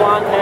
one.